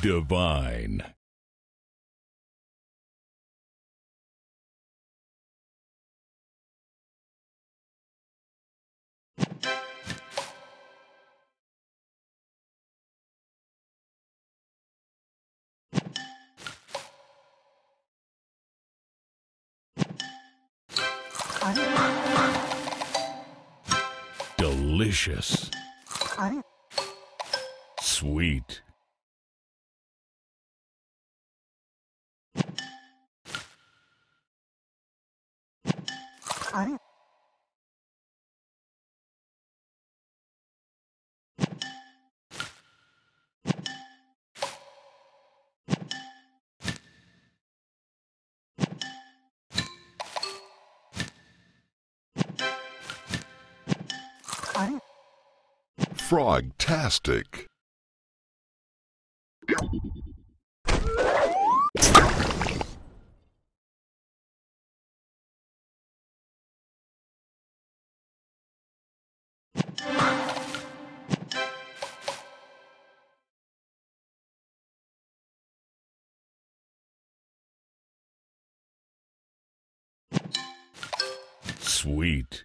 Divine. Delicious. Sweet. Frogtastic. Sweet.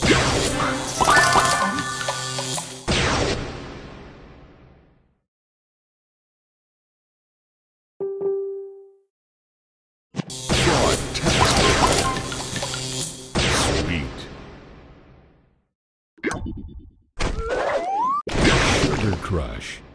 Sugar Crush.